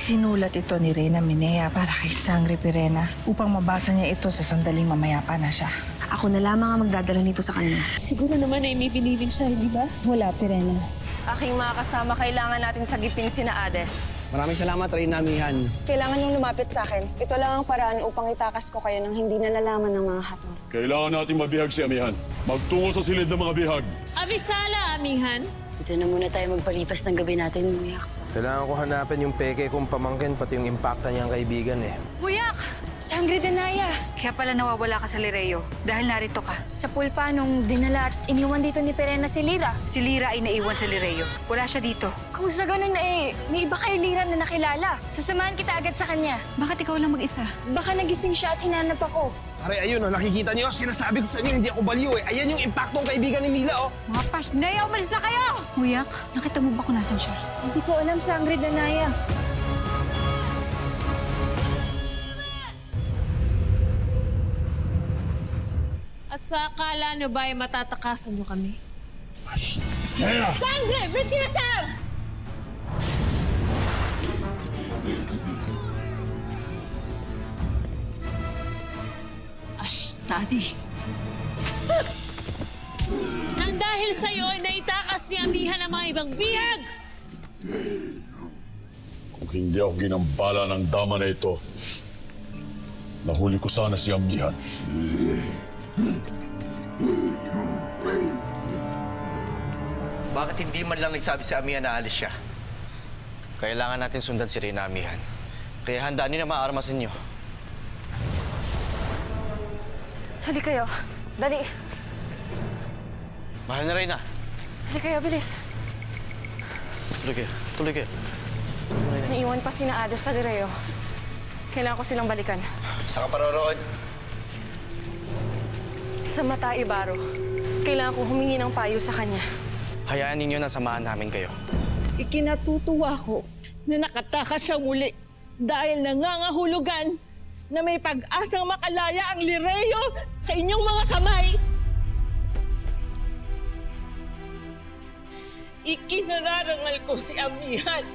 Isinulat ito ni Reyna Minea para kay Sangre Pirena upang mabasa niya ito sa sandaling mamayapa na siya. Ako na lamang ang magdadala nito sa kanya. Siguro naman ay may binilin siya, di ba? Wala, Pirena. Aking mga kasama, kailangan nating sagipin sina Ades. Maraming salamat, Reyna Mihan. Kailangan niyong lumapit sa akin. Ito lang ang paraan upang itakas ko kayo nang hindi nalalaman ng mga hator. Kailangan nating mabihag si Amihan. Magtungo sa silid ng mga bihag. Abisala, amihan. Dito na muna tayo magpalipas ng gabi natin, Muyak. Kailangan ko hanapin yung peke kong pamangkin, pati yung impacta niyang kaibigan eh. Buyak! Sangre Danaya! Kaya pala nawawala ka sa Lireo dahil narito ka. Sa pulpa nung dinala at iniwan dito ni Perena si Lira. Si Lira ay naiwan sa Lireo. Wala siya dito. Kung sa ganun na eh, may iba kay Lira na nakilala. Sasamahan kita agad sa kanya. Bakit ikaw lang mag-isa? Baka nagising siya at hinanap ako. Pare, ayun oh, nakikita niyo? Sinasabi ko sa inyo, hindi ako baliw eh. Ayan yung impaktong kaibigan ni Mila oh. Mga pasnaya, umalis na kayo! Muyak, nakita mo ba kung nasan siya? Hindi ko alam, Sangre Danaya. At sa akala niyo ba ay matatakasan niyo kami? Ashtadi! Nang dahil sa iyo ay naitakas ni Amihan ang mga ibang bihag! Kung hindi ako ginambala ng dama na ito, nahuli ko sana si Amihan. Bakit hindi man lang nagsabi si Amihan na alis siya? Kailangan natin sundan si Reyna Amihan. Kaya handaan niyo na mga armas ninyo. Hali kayo. Dali. Mahal na Reyna. Hali kayo, bilis. Tuloy kayo. Tuloy kayo. Naiwan pa sina Ades sa Lireo. Kailangan ko silang balikan. Saan ka paroroon? Sa mata Ibaro, kailangan kong humingi ng payo sa kanya. Hayaan ninyo na samahan namin kayo. Ikinatutuwa ko na nakatakas siya muli dahil nangangahulugan na may pag-asang makalaya ang Lireo sa inyong mga kamay. Ikinararangal ko si Amihan.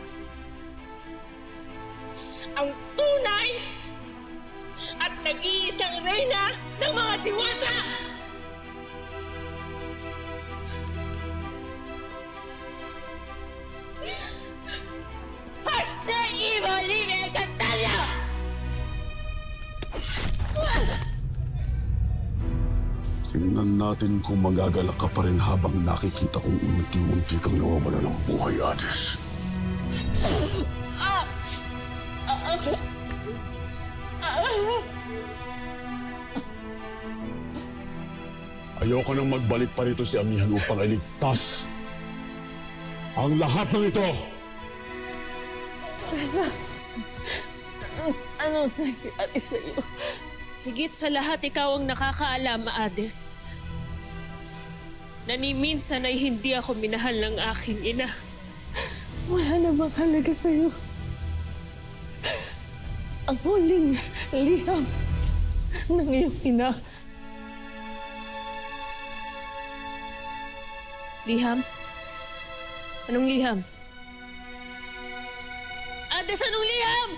Ang tunay at nag-iisang reyna ng mga diwata! Hasta Ivo Libre Cantalia! Tingnan natin kung magagalak ka pa rin habang nakikita kong unti-unti kang nawawala ng buhay, Ades. Ayoko nang magbalik pa rito si Amihan upang iligtas ang lahat ng ito. Ano nangyari sa'yo? Higit sa lahat, ikaw ang nakakaalam, Ades. Na ni minsan ay hindi ako minahal ng aking ina. Wala na bang halaga sa'yo? Ang huling liham ng iyong ina. Liham? Anong liham? Ades, anong liham?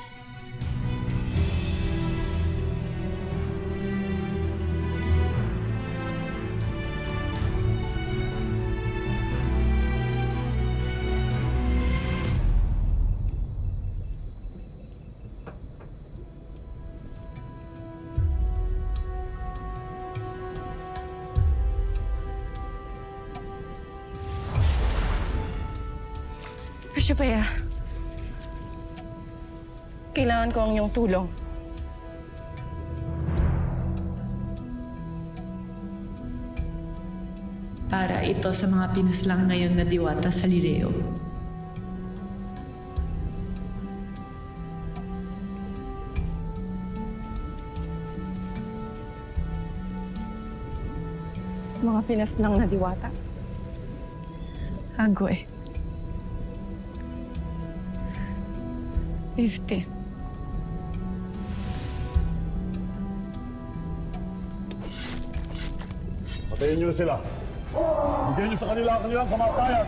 Bishopea, kailangan ko ang iyong tulong. Para ito sa mga pinaslang ngayon na diwata sa Lireo. Mga pinaslang na diwata. Ago eh. 50. Patayin nyo sila. Bigyan nyo sa kanila ang kanilang kamatayan.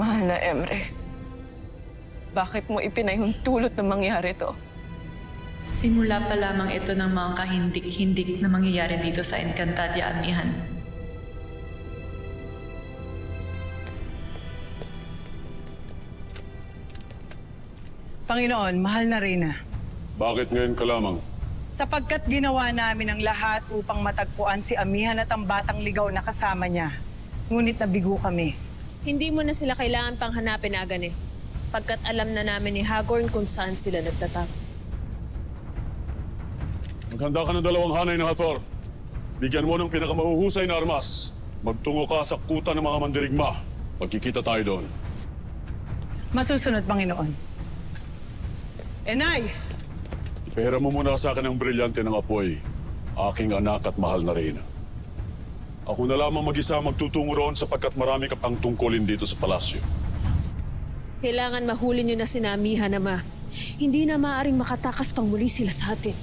Mahal na Emre. Bakit mo ipinahintulot na mangyari to? Simula pa lamang ito ng mga kahindik-hindik na mangyayari dito sa Encantadia Amihan. Panginoon, mahal na Reyna, Bakit ngayon ka lamang? sapagkat ginawa namin ang lahat upang matagpuan si Amihan at ang batang ligaw na kasama niya. Ngunit nabigo kami. Hindi mo na sila kailangan pang hanapin agad eh. Pagkat alam na namin ni Hagorn kung saan sila nagtatago. Maghanda ka ng dalawang hanay na Hathor. Bigyan mo ng pinakamahuhusay na armas. Magtungo ka sa kuta ng mga mandirigma. Magkikita tayo doon. Masusunod, Panginoon. Enay! Ipahira mo muna sa akin ang brilyante ng apoy. Aking anak at mahal na Reyna. Ako na lamang mag-isa magtutungo roon sapagkat marami ka pang tungkulin dito sa palasyo. Kailangan mahuli niyo na sinamihan, Ama. Hindi na maaaring makatakas pang muli sila sa atin.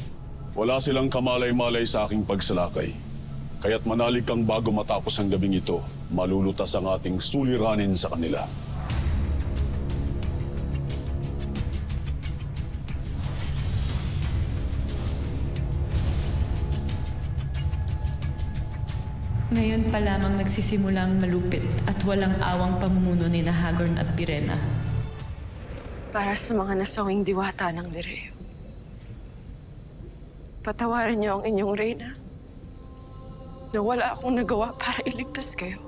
Wala silang kamalay-malay sa aking pagsalakay. Kaya't manalig kang bago matapos ang gabing ito, malulutas ang ating suliranin sa kanila. Ngayon pa lamang nagsisimulang malupit at walang awang pamumuno ni na Hagorn at Pirena. Para sa mga nasawing diwata ng Lireo. Patawarin niyo ang inyong reyna na wala akong nagawa para iligtas kayo.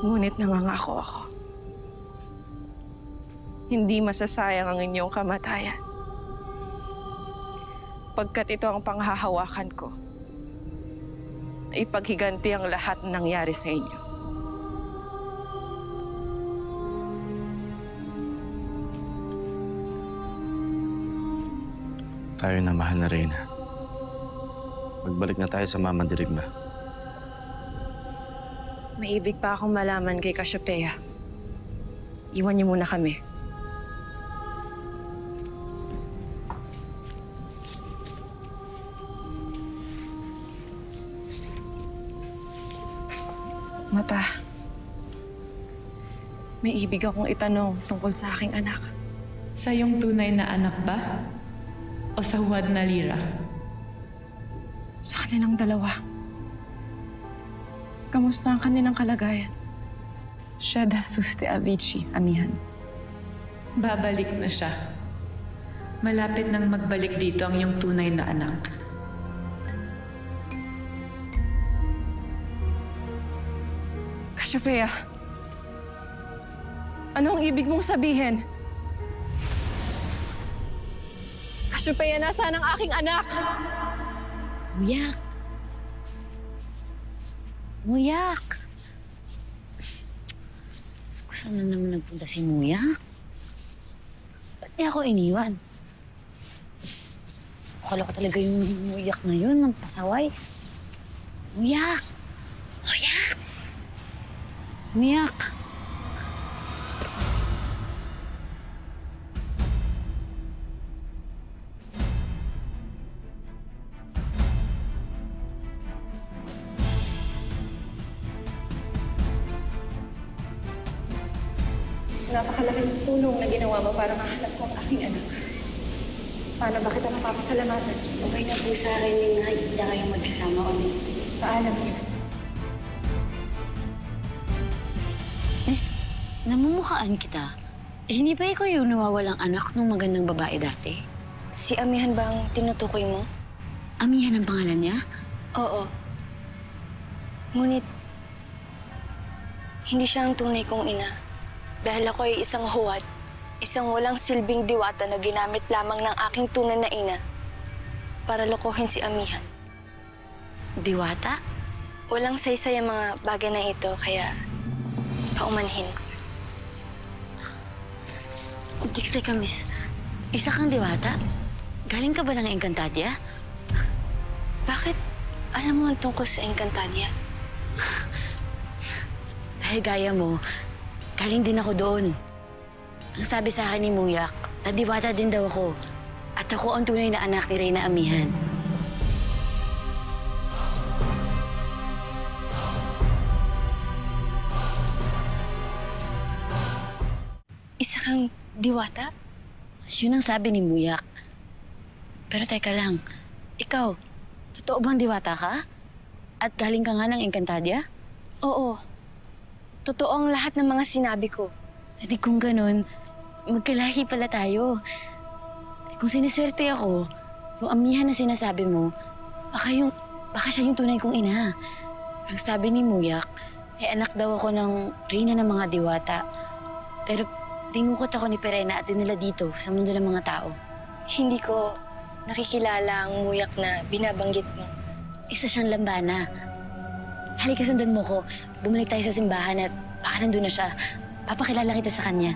Ngunit nangangako ako. Hindi masasayang ang inyong kamatayan. Pagkat ito ang panghahawakan ko ipaghiganti ang lahat ng nangyari sa inyo. Tayo na mahal na Reyna. Magbalik na tayo sa Mama Dirigma. May ibig pa akong malaman kay Cassiopeia. Iwan niyo muna kami. May ibig akong itanong tungkol sa aking anak. Sa iyong tunay na anak ba? O sa huwad na lira? Sa kanilang dalawa. Kamusta ang kanilang kalagayan? Siya da suste Avicii, amihan. Babalik na siya. Malapit nang magbalik dito ang iyong tunay na anak. Cassiopeia, ano ang ibig mong sabihin? Cassiopeia, nasaan ang aking anak? Muyak! Muyak! Saan na naman nagpunta si Muyak? Ba't niya ako iniwan? Akala ko talaga yung Muyak na yun, ng pasaway. Muyak! Muyak! Muyak! Namumukhaan kita. Eh, hindi ba ikaw yung nawawalang anak ng magandang babae dati? Si Amihan ba ang tinutukoy mo? Amihan ang pangalan niya? Oo. Ngunit, hindi siya ang tunay kong ina. Dahil ako ay isang huwad, isang walang silbing diwata na ginamit lamang ng aking tunay na ina para lokohin si Amihan. Diwata? Walang saysay ang mga bagay na ito, kaya paumanhin. Antiks teka, miss. Isa kang diwata? Galing ka ba ng Encantadia? Bakit alam mo ang tungkol sa Encantadia? Dahil gaya mo, galing din ako doon. Ang sabi sa akin ni Muyak, nadiwata din daw ako. At ako ang tunay na anak ni Reyna Amihan. Isa kang diwata? Yun ang sabi ni Muyak. Pero teka lang, ikaw, totoo bang diwata ka? At galing ka nga ng Encantadia? Oo. Totoo ang lahat ng mga sinabi ko. E di kung ganun, magkalahi pala tayo. Kung siniswerte ako, yung amihan na sinasabi mo, baka yung, baka siya yung tunay kong ina. Ang sabi ni Muyak, eh anak daw ako ng reyna ng mga diwata. Pero dinukot ako ni Perena at dinala dito sa mundo ng mga tao. Hindi ko nakikilala ang muyak na binabanggit mo. Isa siyang lambana. Halika sundan mo ko. Bumalik tayo sa simbahan at baka nandun na siya. Papakilala kita sa kanya.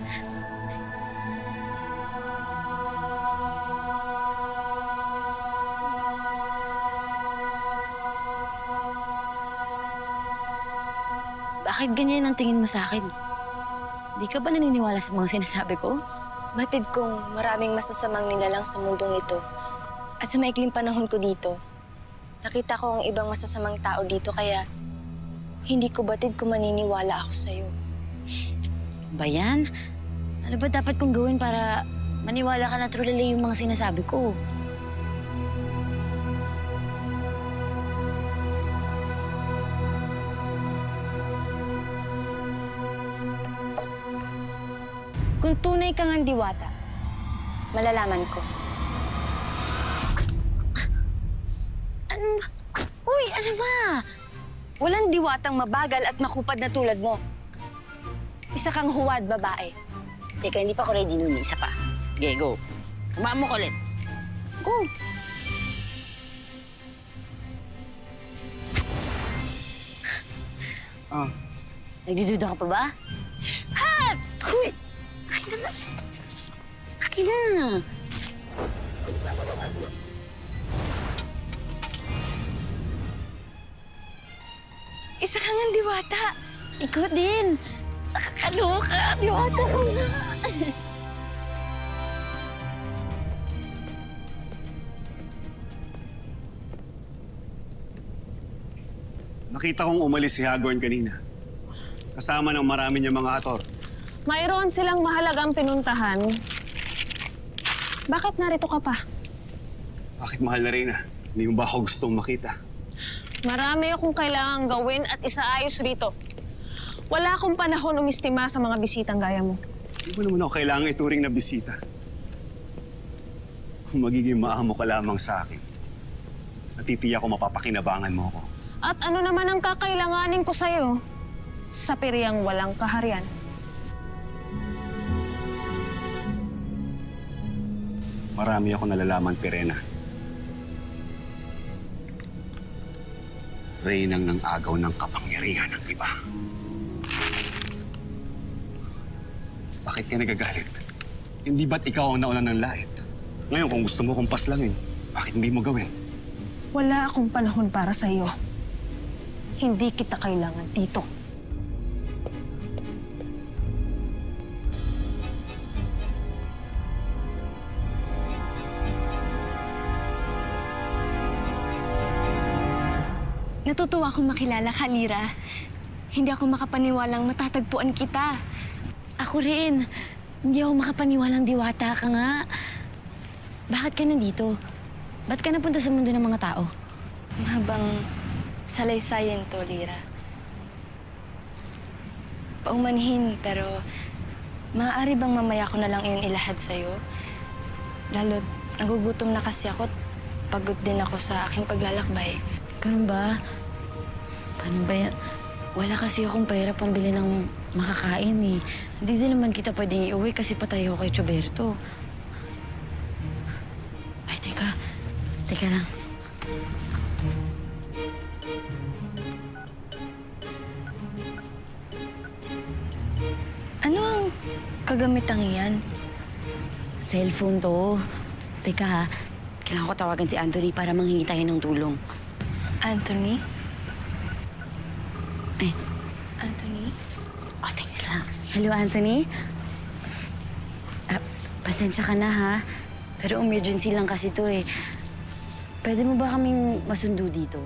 Bakit ganyan ang tingin mo sa akin? Di ka ba naniniwala sa mga sinasabi ko? Batid kong maraming masasamang nilalang sa mundong ito. At sa maikling panahon ko dito, nakita ko ang ibang masasamang tao dito kaya hindi ko batid kung maniniwala ako sa'yo. Ba yan? Ano ba dapat kong gawin para maniwala ka na truly yung mga sinasabi ko? Kung tunay kang ang diwata, malalaman ko. Ano? Uy, ano ba? Walang diwatang mabagal at makupad na tulad mo. Isa kang huwad babae. Teka, hindi pa ako ready nun. Isa pa. Okay, go. Kumaan mo ko ulit. Go. Oh. Nagdududa ka pa ba? Na. Isa kang ang diwata. Ikaw din. Nakakaloka. Diwata ko na. Nakita kong umalis si Hagorn kanina. Kasama ng marami niyang mga ator. Mayroon silang mahalagang pinuntahan. Bakit narito ka pa? Bakit mahal na Reyna? Hindi mo ba ako gustong makita? Marami akong kailangang gawin at isaayos rito. Wala akong panahon umistima sa mga bisitang gaya mo. Hindi mo naman ako kailangan ituring na bisita. Kung magiging maamo ka lamang sa akin, natitiya ko mapapakinabangan mo ako. At ano naman ang kakailanganin ko sa'yo sa piriyang walang kaharian? Marami ako nalalaman, Perena. Reynang ng agaw ng kapangyarihan ng iba. Bakit ka nagagalit? Hindi ba't ikaw ang nauna ng lait? Ngayon, kung gusto mo kong paslangin, bakit hindi mo gawin? Wala akong panahon para sa'yo. Hindi kita kailangan dito. Natutuwa akong makilala ka, Lira. Hindi ako makapaniwalang matatagpuan kita. Ako rin. Hindi ako makapaniwalang diwata ka nga. Bakit ka nandito? Ba't ka napunta sa mundo ng mga tao? Mahabang salaysayan to, Lira. Paumanhin, pero maaari bang mamaya ko na lang iyon ilahad sa'yo? Lalo't nagugutom na kasi ako pagod din ako sa aking paglalakbay. Ganun ba? Paano ba yan? Wala kasi akong pera pambili ng makakain eh. Hindi din naman kita pwedeng iuwi kasi patay ako kay Choberto. Ay, teka. Teka lang. Ano ang kagamitang iyan? Cellphone to. Teka ha. Kailangan ko tawagan si Anthony para manghingi tayo ng tulong. Anthony? Anthony? Oh, teka lang. Hello, Anthony? Ah, pasensya ka na, ha? Pero emergency lang kasi to eh. Pwede mo ba kaming masundo dito?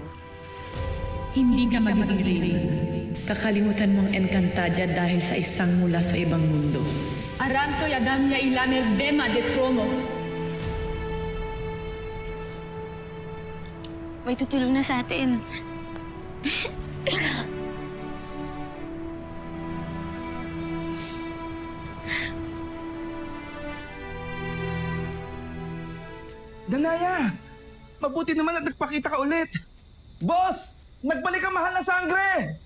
Hindi ka magiging Reyna. Kakalimutan mo ang Encantadia dahil sa isang mula sa ibang mundo. Aranto Yagamya Ilamer Dema de Promo. May tutulong na sa atin. Danaya! Mabuti naman at nagpakita ka ulit. Boss! Nagbalik ang mahal na sangre!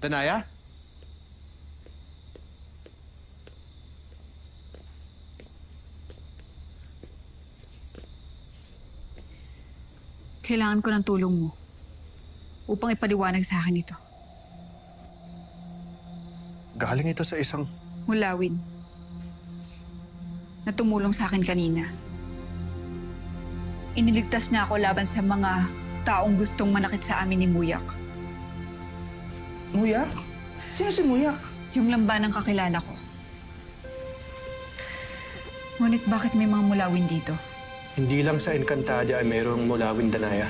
Danaya? Kailangan ko ng tulong mo upang ipaliwanag sa akin ito. Galing ito sa isang... Mulawin. Na tumulong sa akin kanina. Iniligtas niya ako laban sa mga taong gustong manakit sa amin ni Muyak. Muyak? Sino si Muyak? Yung lambanang kakilala ko. Ngunit bakit may mga mulawin dito? Hindi lang sa Encantadia ay mayroong mulawin Danaya.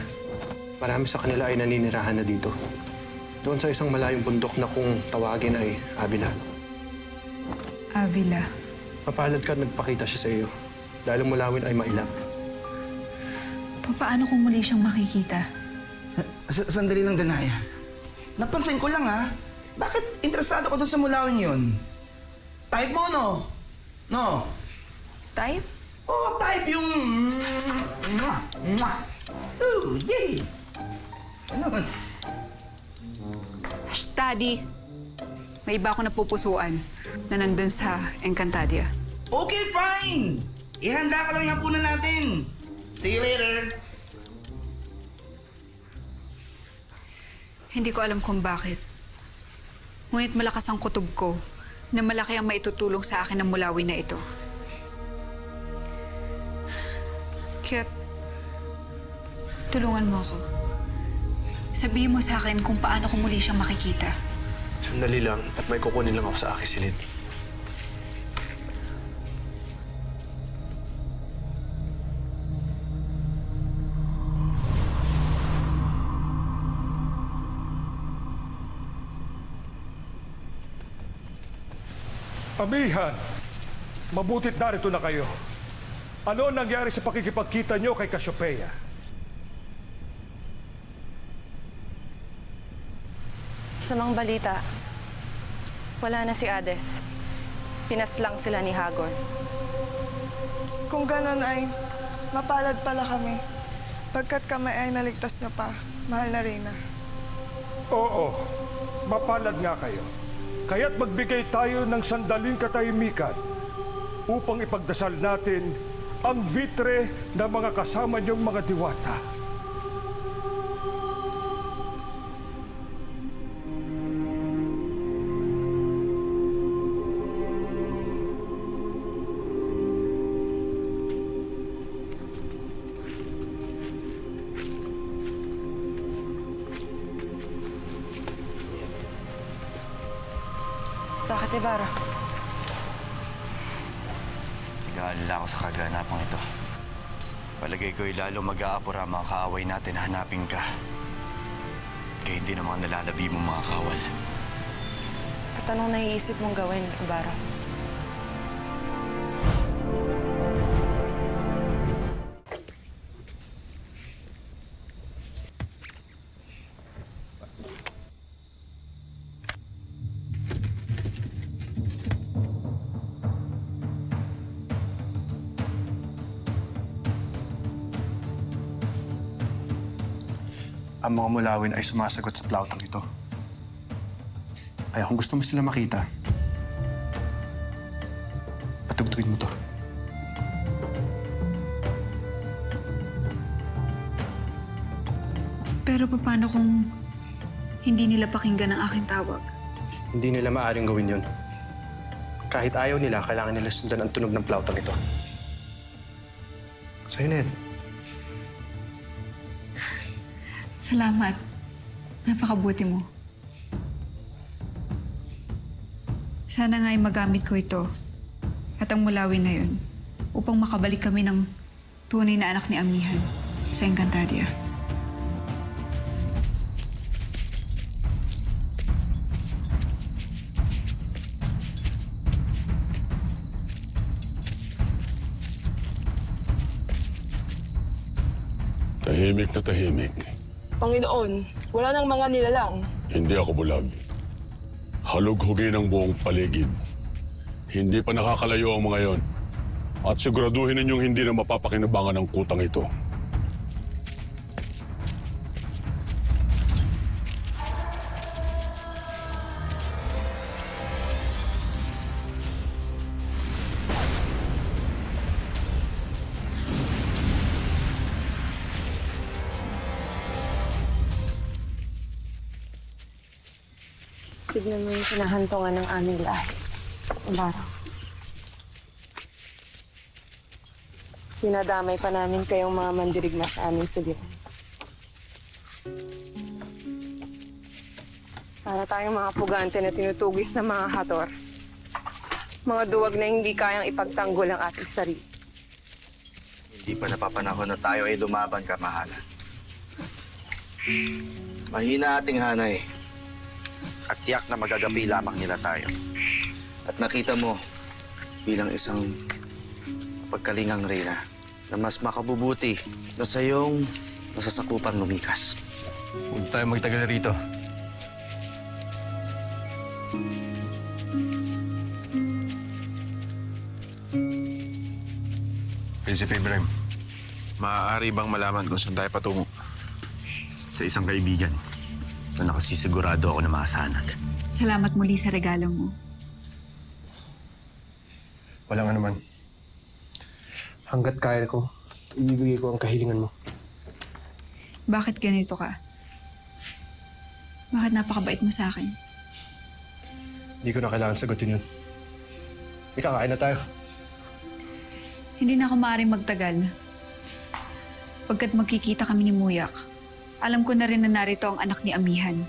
Marami sa kanila ay naninirahan na dito. Doon sa isang malayong bundok na kung tawagin ay Avila. Avila. Mapalad ka nagpakita siya sa iyo. Dahil ang mulawin ay mailap. Paano kung muli siyang makikita? S- sandali lang, Danaya. Napansin ko lang, ha? Bakit interesado ko dun sa mulawin yun? Type mo, no? No? Type? Oo, type yung... Mwah! Mwah! Ooh, yay! Ano? Study. May iba ako napupusuan na nandun sa Encantadia. Okay, fine! Ihanda ka lang yung hapunan natin. See you later. Hindi ko alam kung bakit. Ngunit malakas ang kutob ko na malaki ang maitutulong sa akin ng mulawin na ito. Kaya, tulungan mo ako. Sabihin mo sa akin kung paano ko muli siyang makikita. Sandali lang at may kukunin lang ako sa aking silid. Amihan, mabutit narito na kayo. Ano ang nangyari sa pakikipagkita nyo kay Cassiopeia? Samang balita, wala na si Ades. Pinaslang sila ni Hagor. Kung ganon ay, mapalad pala kami. Pagkat kami ay naligtas niyo pa, mahal na Reyna. Oo, mapalad nga kayo. Kaya't magbigay tayo ng sandaling katahimikan upang ipagdasal natin ang vitre ng mga kasama niyong mga diwata. Ibarra? Nag-aalala ako sa kaganapang ito. Palagay ko'y lalo mag-aapura mga kaaway natin na hanapin ka. Kaya hindi na mga nalalabi mong mga kawal. At anong naiisip mong gawin, Ibarra? Ang mga mulawin ay sumasagot sa plautang ito. Kaya kung gusto mo sila makita, patugtugin mo to. Pero paano kung hindi nila pakinggan ang aking tawag? Hindi nila maaaring gawin yun. Kahit ayaw nila, kailangan nila sundan ang tunog ng plautang ito. Sa'yo na yan. Salamat. Napakabuti mo. Sana nga ay magamit ko ito at ang mulawin na yun upang makabalik kami ng tunay na anak ni Amihan sa Encantadia. Tahimik na tahimik. Panginoon, wala nang mga nilalang. Hindi ako bulag. Halughugin ang buong paligid. Hindi pa nakakalayo ang mga yon. At siguraduhin ninyong hindi na mapapakinabangan ang kutang ito. Tignan mo yung kinahantungan ng aming lahat. Baro. Dinadamay pa namin kayong mga mandirigma sa aming suliran. Para tayong mga pugante na tinutugis ng mga hator. Mga duwag na hindi kayang ipagtanggol ang ating sarili. Hindi pa napapanahon na tayo ay lumaban, kamahalan. Mahina ating hanay. At tiyak na magagapi lamang nila tayo. At nakita mo, bilang isang pagkalingang reyna, na mas makabubuti na sa iyong nasasakupan lumikas. Huwag tayo magtagal rito. Prinsipe Ibrahim, maaari bang malaman kung saan tayo patungo? Sa isang kaibigan na nakasisigurado ako na maasahan Salamat muli sa regalo mo. Walang anuman. Hanggat kaya ko, ibibigay ko ang kahilingan mo. Bakit ganito ka? Bakit napakabait mo sa akin? Hindi ko na kailangan sagutin yun. Ika, kain na tayo. Hindi na ako maaaring magtagal. Pagkat magkikita kami ni Muyak, alam ko na rin na narito ang anak ni Amihan.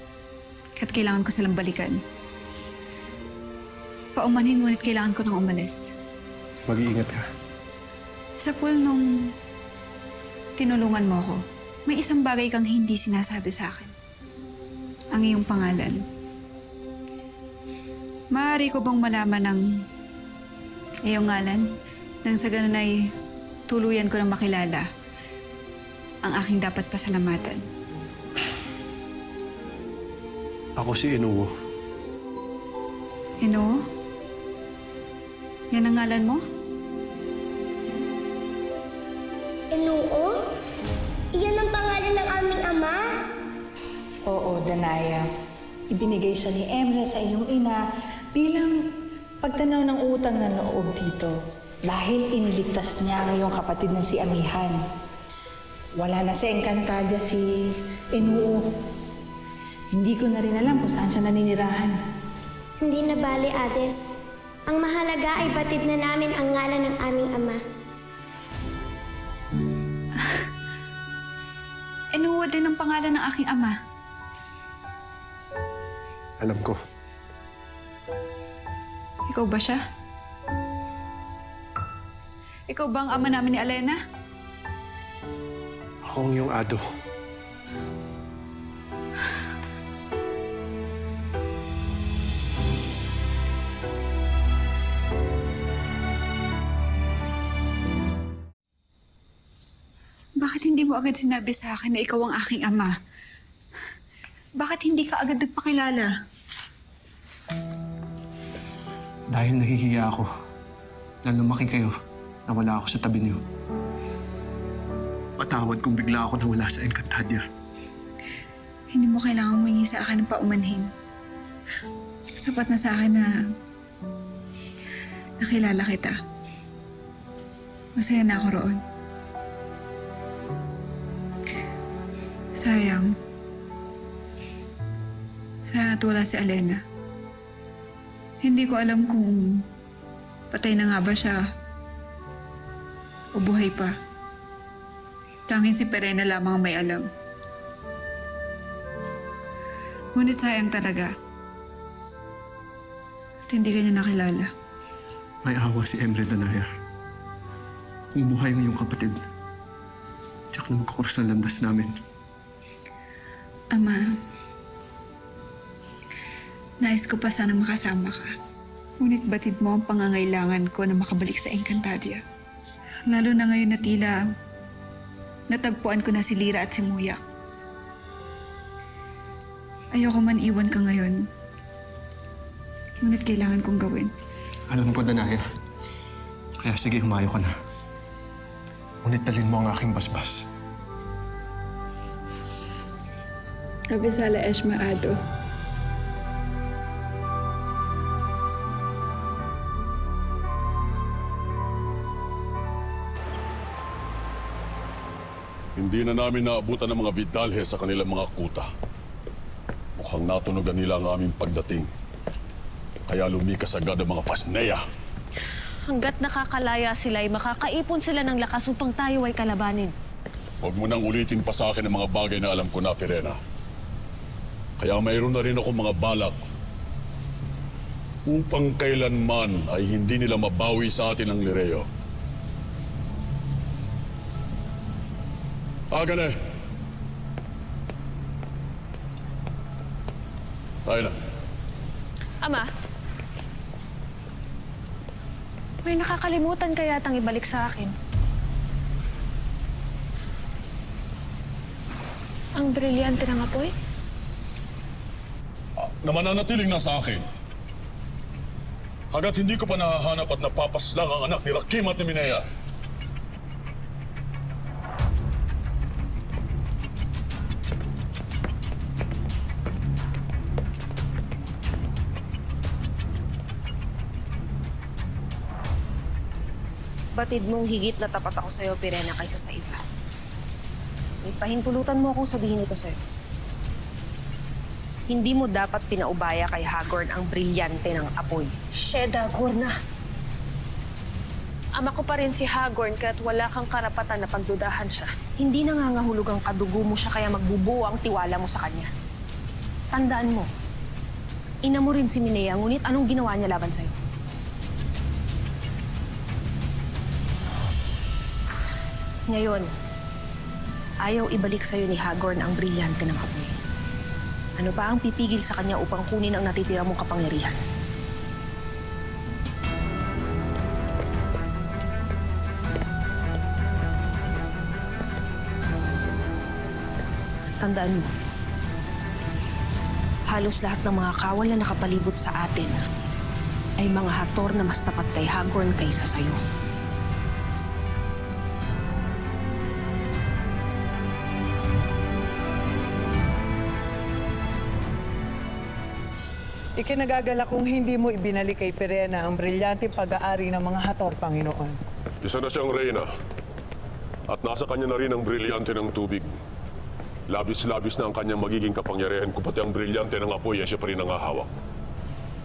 Kaya't kailangan ko silang balikan. Paumanhin ngunit kailangan ko nang umalis. Mag-iingat ka. Sa pool nung tinulungan mo ko, may isang bagay kang hindi sinasabi sa akin. Ang iyong pangalan. Maaari ko bang malaman ng iyong ngalan? Nang sa ganun ay tuluyan ko na makilala ang aking dapat pasalamatan. Ako si Inuwo. Ino? Yan ang ngalan mo? Inuo? Iyan ang pangalan ng aming ama? Oo, Danaya. Ibinigay siya ni Emre sa iyong ina bilang pagtanaw ng utang na loob dito. Dahil iniligtas niya ang iyong kapatid na si Amihan. Wala na sa Encantadia si Inuo. Hindi ko na rin alam kung saan siya naninirahan. Hindi na bali, Ades. Ang mahalaga ay batid na namin ang ngalan ng aming ama. Inuwa din ang pangalan ng aking ama. Alam ko. Ikaw ba siya? Ikaw ba ang ama namin ni Alena? Ako ang iyong ado. Hindi mo agad sinabi sa akin na ikaw ang aking ama? Bakit hindi ka agad nagpakilala? Dahil nahihiya ako na lumaki kayo na wala ako sa tabi niyo. Patawad kung bigla ako nawala sa Encantadia. Hindi mo kailangang humingi sa akin ng paumanhin. Sapat na sa akin na nakilala kita. Masaya na ako roon. Sayang. Sayang at wala si Alena. Hindi ko alam kung patay na nga ba siya o buhay pa. Tanging si Perena lamang ang may alam. Ngunit sayang talaga. At hindi ka nakilala. May awa si Emre Danaya. Kung buhay ang iyong kapatid, tiyak na magkukurus ang landas namin. Ama, nais ko pa sana makasama ka. Ngunit batid mo ang pangangailangan ko na makabalik sa Encantadia. Lalo na ngayon na tila Natagpuan ko na si Lira at si Muyak. Ayoko man iwan ka ngayon. Ngunit kailangan kong gawin. Alam ko, Danaya. Kaya sige, humayo ka na. Ngunit dalhin mo ang aking basbas. Abisala Eshma Ado. Hindi na namin naabutan ng mga Vidalhe sa kanilang mga kuta. Mukhang natunogan nila ang aming pagdating. Kaya lumikas agad ang mga Fasneya. Hanggat nakakalaya sila ay makakaipon sila ng lakas upang tayo ay kalabanin. Huwag mo nang ulitin pa sa akin ang mga bagay na alam ko na, Pirena. Kaya mayroon na rin akong mga balak upang kailanman ay hindi nila mabawi sa atin ang Lireo. Agane! Tayo na. Ama, may nakakalimutan ka yatang ibalik sa akin. Ang brilyante ng apoy? Na mananatiling nasa akin. Hanggat hindi ko pa nahahanap at napapaslang ang anak ni Rakim at ni Minea. Batid mong higit na tapat ako sa'yo, Pirena, kaysa sa iba. May pahintulutan mo akong sabihin ito sa'yo. Hindi mo dapat pinaubaya kay Hagorn ang brilyante ng apoy. Sheda, Gorna. Ama ko pa rin si Hagorn kaya't wala kang karapatan na pagdudahan siya. Hindi nangangahulog ang kadugo mo siya kaya magbubuo ang tiwala mo sa kanya. Tandaan mo, ina mo rin si Minea, ngunit anong ginawa niya laban sa'yo? Ngayon, ayaw ibalik sa'yo ni Hagorn ang brilyante ng apoy. Ano pa ang pipigil sa kanya upang kunin ang natitira mong kapangyarihan? Tandaan mo, halos lahat ng mga kawal na nakapalibot sa atin ay mga hator na mas tapat kay Hagorn kaysa sa'yo. Ikinagagala kung hindi mo ibinalik kay Perena ang brilyante pag-aari ng mga hator, Panginoon. Isa na siyang reyna. At nasa kanya na rin ang brilyante ng tubig. Labis-labis na ang kanyang magiging kapangyarihan kung pati ang brilyante ng apoy ay siya pa rin hawak.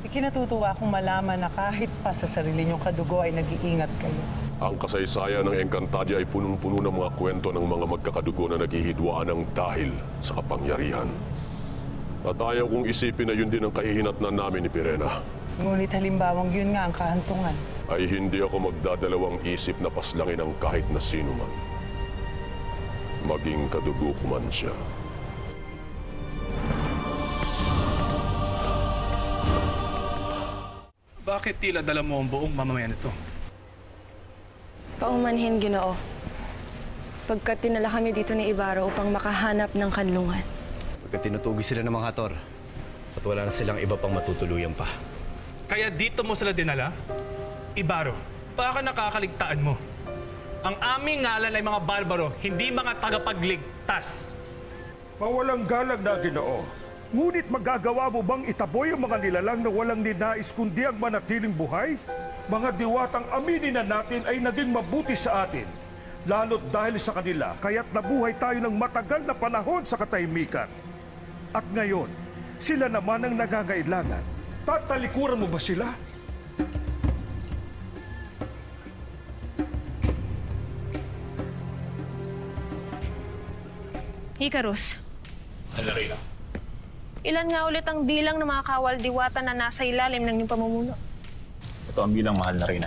Ikinatutuwa akong malaman na kahit pa sa sarili niyong kadugo ay nag-iingat kayo. Ang kasaysayan ng Encantadia ay punong-puno ng mga kwento ng mga magkakadugo na naghihidwaan ng dahil sa kapangyarihan. At ayaw kong isipin na yun din ang kahihinatnan namin ni Pirena. Ngunit halimbawang yun nga ang kahantungan. Ay hindi ako magdadalawang isip na paslangin ang kahit na sino man. Maging kadugo ko man siya. Bakit tila dala mo ang buong mamamayan nito? Paumanhin, Ginoo. Pagkat tinala kami dito ni Ibarra upang makahanap ng kanlungan. Pagka tinutugis sila ng mga hator at wala na silang iba pang matutuluyan pa. Kaya dito mo sila dinala? Ibaro, baka nakakaligtaan mo. Ang aming ngalan ay mga barbaro, hindi mga tagapagligtas. Mawalang galang na ginoo. Ngunit magagawa mo bang itaboy ang mga nilalang na walang ninais kundi ang manatiling buhay? Mga diwatang aminin na natin ay naging mabuti sa atin. Lalo't dahil sa kanila, kaya't nabuhay tayo ng matagal na panahon sa katahimikan. At ngayon, sila naman ang nagangailangan. Tatalikuran mo ba sila? Hikaros, Ano rin ilan nga ulit ang bilang ng mga kawal diwata na nasa ilalim ng iyong pamumuno? Ito ang bilang mahal na Reyna.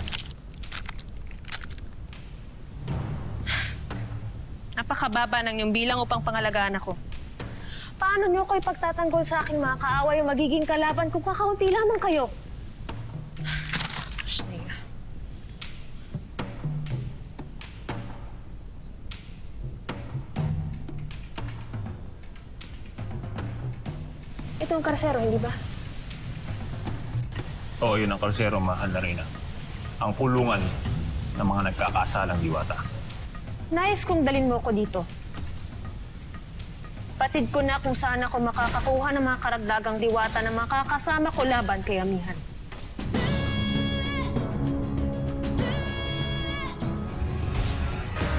Napakababa ng iyong bilang upang pangalagaan ako paano nyo ko ipagtatanggol sa aking mga kaaway yung magiging kalaban kung kakaunti lamang kayo? Ito ang karsero, hindi ba? Oo, yun ang karsero, mahal na rin. Ang kulungan ng mga nagkakasalang diwata. Nais nice kong dalin mo ko dito. Patid ko na kung saan ako makakakuha ng mga karagdagang diwata na makakasama ko laban kay Amihan.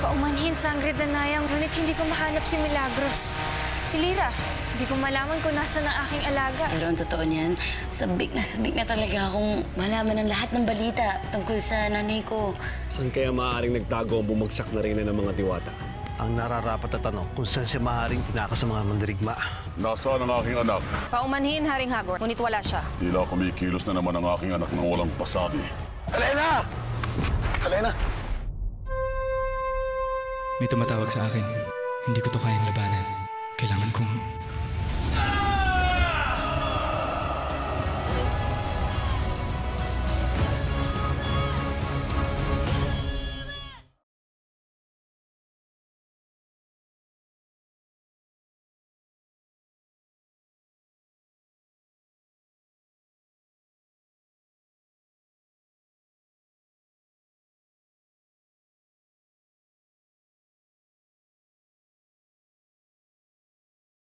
Paumanhin sangre danayang, ngunit hindi ko mahanap si Milagros. Si Lira, hindi ko malaman kung nasa ang aking alaga. Pero ang totoo niyan, sabik na sabik na talaga akong malaman ng lahat ng balita tungkol sa nanay ko. Saan kaya maaaring nagtago ang bumagsak na rin ng mga diwata? Ang nararapat na tanong kung saan siya maaaring tinakas sa mga mandirigma. Nasaan ang aking anak? Paumanhin, Haring Hagor, ngunit wala siya. Tila kumikilos na naman ang aking anak ng walang pasabi. Elena! Elena! May tumatawag sa akin. Hindi ko to kayang labanan. Kailangan kong